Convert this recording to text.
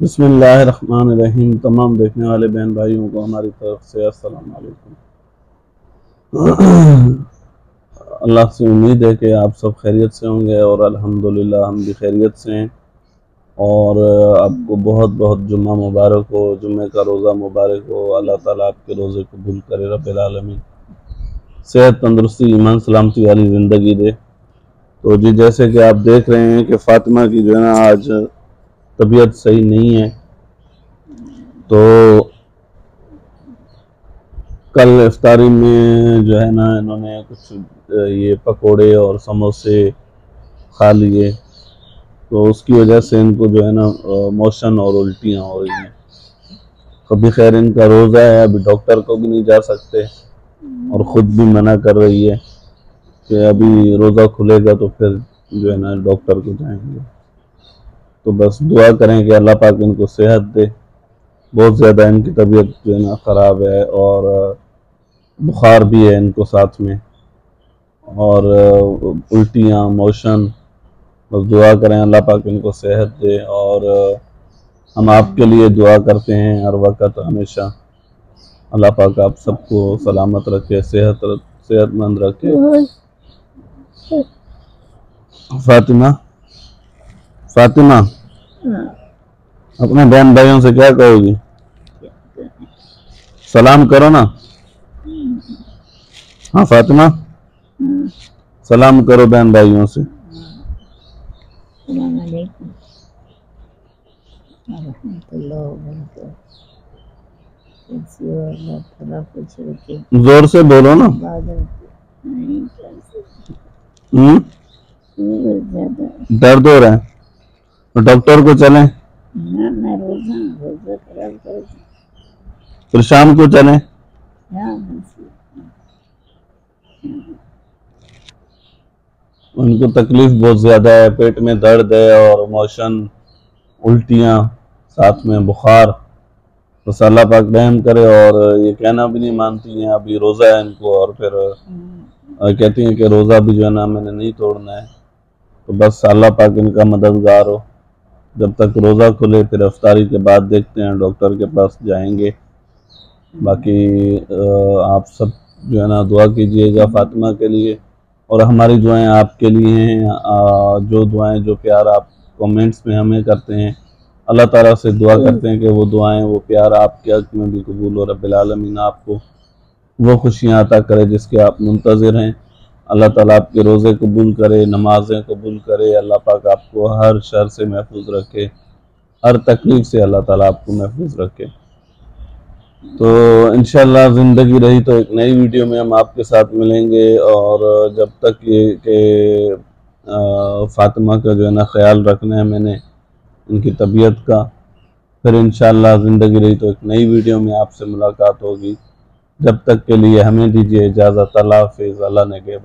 बिस्मिल्लाहिर्रहमानिर्रहीम। तमाम देखने वाले बहन भाइयों को हमारी तरफ़ से वालेकुम। अल्लाह से उम्मीद है कि आप सब खैरियत से होंगे और अल्हम्दुलिल्लाह हम भी खैरियत से हैं। और आपको बहुत बहुत जुम्मा मुबारक हो, जुम्मे का रोज़ा मुबारक हो। अल्लाह ताला आपके रोज़े कबूल करे रब्बिल आलमीन। सेहत तंदरुस्ती, ईमान सलामती वाली ज़िंदगी दे। तो जी, जैसे कि आप देख रहे हैं कि फ़ातिमा की जो है ना, आज तबीयत सही नहीं है तो कल इफ्तारी में जो है ना इन्होंने कुछ ये पकोड़े और समोसे खा लिए। तो उसकी वजह से इनको जो है ना मोशन और उल्टियाँ हो रही हैं। कभी खैर इनका रोज़ा है, अभी डॉक्टर को भी नहीं जा सकते और ख़ुद भी मना कर रही है कि अभी रोज़ा खुलेगा तो फिर जो है ना डॉक्टर को जाएँगे। तो बस दुआ करें कि अल्लाह पाक इनको सेहत दे। बहुत ज़्यादा इनकी तबीयत जो है ना ख़राब है और बुखार भी है इनको साथ में। और उल्टियाँ, मोशन, बस दुआ करें अल्लाह पाक इनको सेहत दे और हम आपके लिए दुआ करते हैं हर वक्त, हमेशा। अल्लाह पाक आप सबको सलामत रखे, सेहत सेहतमंद रखे। फातिमा। फातिमा अपने बहन भाइयों से क्या कहोगी? सलाम करो ना। हाँ फातिमा? सलाम करो बहन भाइयों से। ज़ोर से बोलो ना। हम्म? दर्द हो रहा है। तो डॉक्टर को चले। फिर शाम को चले। उनको तकलीफ़ बहुत ज़्यादा है पेट में दर्द है और मोशन उल्टियाँ साथ में बुखार। तो अल्लाह पाक रहम करे और ये कहना भी नहीं मानती हैं अभी रोज़ा है इनको और फिर कहती हैं कि रोज़ा भी जो है ना मैंने नहीं तोड़ना है। तो बस अल्लाह पाक इनका मददगार हो। जब तक रोज़ा खुले फिर अफ्तारी के बाद देखते हैं डॉक्टर के पास जाएँगे। बाकी आप सब जो है ना दुआ कीजिएगा फातिमा के लिए। और हमारी दुआएँ आपके लिए हैं। जो दुआएँ जो प्यार आप कमेंट्स में हमें करते हैं अल्लाह ताला से दुआ करते हैं कि वो दुआएँ वो प्यार आपके हक में भी कबूल और रबालमीन आपको वो खुशियाँ अता करे जिसके आप मुंतज़र हैं। अल्लाह ताला आपके रोज़े कबूल करे, नमाजें कबूल करे, अल्लाह पाक आपको हर शर से महफूज रखे, हर तकलीफ़ से अल्लाह ताला आपको महफूज रखे। तो इन ज़िंदगी रही तो एक नई वीडियो में हम आपके साथ मिलेंगे और जब तक ये कि फ़ातिमा का जो है ना ख्याल रखना है मैंने इनकी तबीयत का, फिर इन ज़िंदगी रही तो एक नई वीडियो में आपसे मुलाकात होगी। जब तक के लिए हमें दीजिए इजाज़त अल्लाह हाफिज़ अल्लाह ने के